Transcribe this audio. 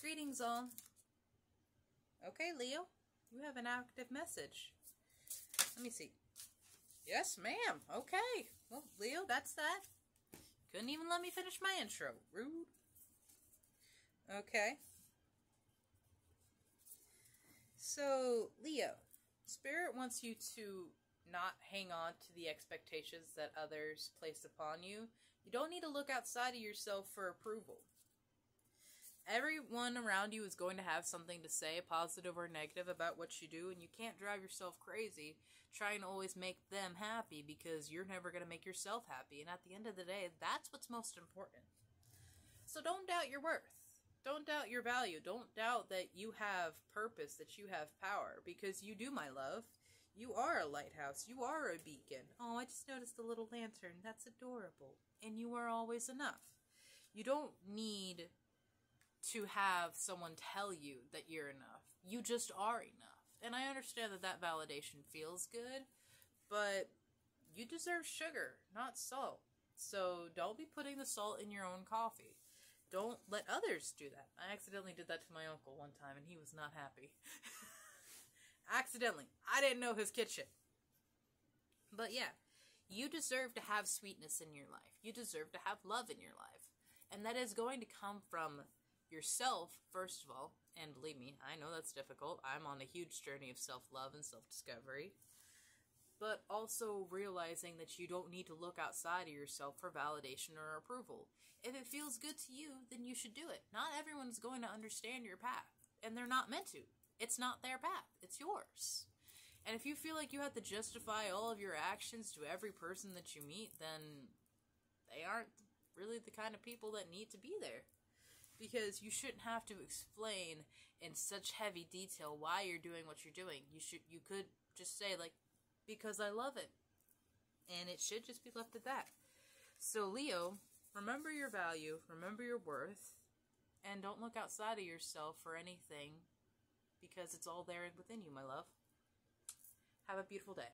Greetings all. Okay, Leo, you have an active message. Let me see. Yes, ma'am. Okay. Well, Leo, that's that. Couldn't even let me finish my intro. Rude. Okay. So, Leo, Spirit wants you to not hang on to the expectations that others place upon you. You don't need to look outside of yourself for approval. Everyone around you is going to have something to say, positive or negative, about what you do, and you can't drive yourself crazy trying to always make them happy because you're never going to make yourself happy. And at the end of the day, that's what's most important. So don't doubt your worth. Don't doubt your value. Don't doubt that you have purpose, that you have power, because you do, my love. You are a lighthouse. You are a beacon. Oh, I just noticed the little lantern. That's adorable. And you are always enough. You don't need to have someone tell you that you're enough. You just are enough. And I understand that that validation feels good, but you deserve sugar, not salt. So don't be putting the salt in your own coffee. Don't let others do that. I accidentally did that to my uncle one time and he was not happy. accidentally. I didn't know his kitchen. But yeah, you deserve to have sweetness in your life. You deserve to have love in your life. And that is going to come from yourself, first of all. And believe me, I know that's difficult. I'm on a huge journey of self love and self discovery. But also realizing that you don't need to look outside of yourself for validation or approval. If it feels good to you, then you should do it. Not everyone's going to understand your path, and they're not meant to. It's not their path, it's yours. And if you feel like you have to justify all of your actions to every person that you meet, then they aren't really the kind of people that need to be there. Because you shouldn't have to explain in such heavy detail why you're doing what you're doing. You should you could just say like because I love it. And it should just be left at that. So Leo, remember your value, remember your worth, and don't look outside of yourself for anything because it's all there within you, my love. Have a beautiful day.